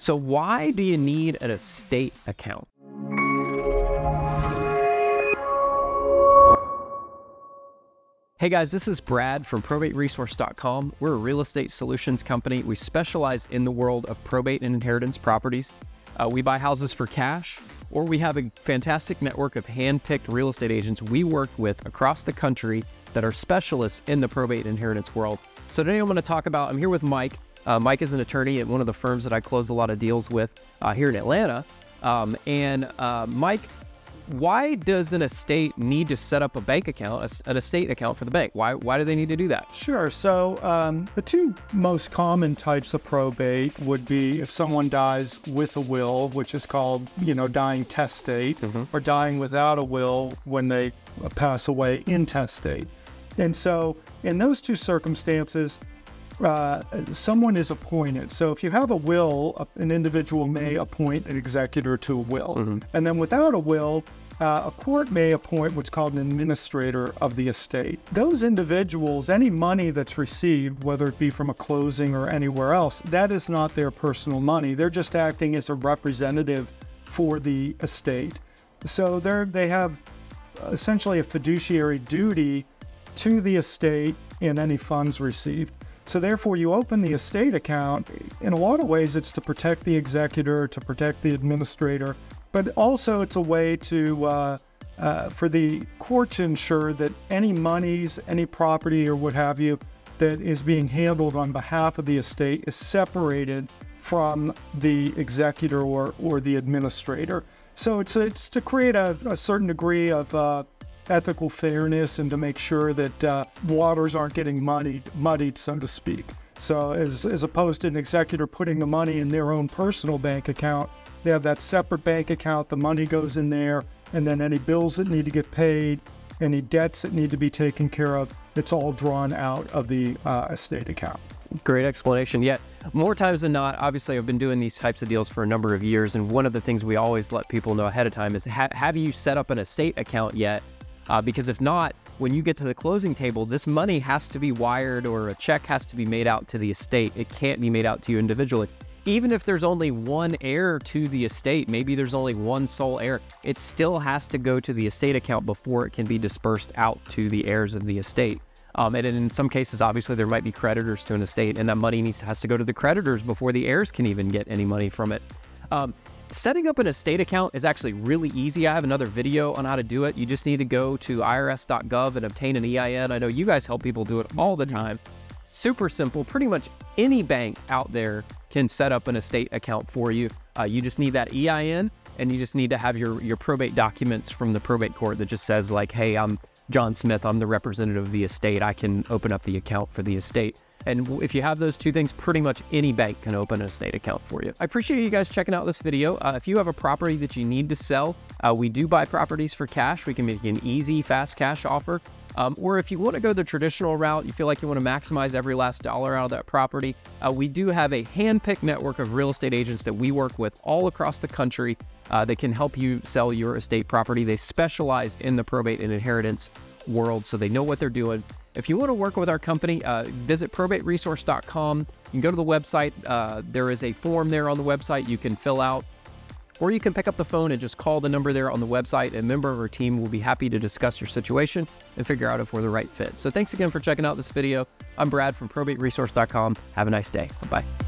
So, why do you need an estate account? Hey guys, this is Brad from probateresource.com. We're a real estate solutions company. We specialize in the world of probate and inheritance properties. Uh, we buy houses for cash, or we have a fantastic network of hand picked real estate agents we work with across the country that are specialists in the probate and inheritance world. So, today I'm going to talk about, I'm here with Mike. Uh, Mike is an attorney at one of the firms that I close a lot of deals with uh, here in Atlanta. Um, and uh, Mike why does an estate need to set up a bank account, an estate account for the bank? Why, why do they need to do that? Sure. So um, the two most common types of probate would be if someone dies with a will, which is called, you know, dying testate, mm-hmm. or dying without a will when they pass away intestate. And so in those two circumstances, uh, someone is appointed. So if you have a will, an individual may appoint an executor to a will. Mm-hmm. And then without a will, uh, a court may appoint what's called an administrator of the estate. Those individuals, any money that's received, whether it be from a closing or anywhere else, that is not their personal money. They're just acting as a representative for the estate. So they they have essentially a fiduciary duty to the estate and any funds received. So therefore, you open the estate account. In a lot of ways, it's to protect the executor, to protect the administrator, but also it's a way to uh, uh, for the court to ensure that any monies, any property, or what have you, that is being handled on behalf of the estate is separated from the executor or, or the administrator. So it's, it's to create a, a certain degree of uh, ethical fairness and to make sure that uh, waters aren't getting muddied, muddied, so to speak. So as, as opposed to an executor putting the money in their own personal bank account, they have that separate bank account, the money goes in there, and then any bills that need to get paid, any debts that need to be taken care of, it's all drawn out of the uh, estate account. Great explanation. Yet, more times than not, obviously, I've been doing these types of deals for a number of years, and one of the things we always let people know ahead of time is ha- have you set up an estate account yet? Uh, because if not, when you get to the closing table, this money has to be wired or a check has to be made out to the estate. It can't be made out to you individually even if there's only one heir to the estate, maybe there's only one sole heir, it still has to go to the estate account before it can be dispersed out to the heirs of the estate. Um, and in some cases, obviously, there might be creditors to an estate, and that money needs has to go to the creditors before the heirs can even get any money from it. Um, setting up an estate account is actually really easy. I have another video on how to do it. You just need to go to irs.gov and obtain an EIN. I know you guys help people do it all the time. Super simple. Pretty much any bank out there can set up an estate account for you. Uh, you just need that EIN and you just need to have your, your probate documents from the probate court that just says like, hey, I'm John Smith, I'm the representative of the estate. I can open up the account for the estate. And if you have those two things, pretty much any bank can open an estate account for you. I appreciate you guys checking out this video. Uh, if you have a property that you need to sell, uh, we do buy properties for cash. We can make an easy, fast cash offer. Um, or if you want to go the traditional route, you feel like you want to maximize every last dollar out of that property, uh, we do have a hand-picked network of real estate agents that we work with all across the country uh, that can help you sell your estate property. They specialize in the probate and inheritance world, so they know what they're doing. If you want to work with our company, uh, visit probateresource.com. You can go to the website. Uh, there is a form there on the website you can fill out or you can pick up the phone and just call the number there on the website. A member of our team will be happy to discuss your situation and figure out if we're the right fit. So thanks again for checking out this video. I'm Brad from probateresource.com. Have a nice day. Bye bye.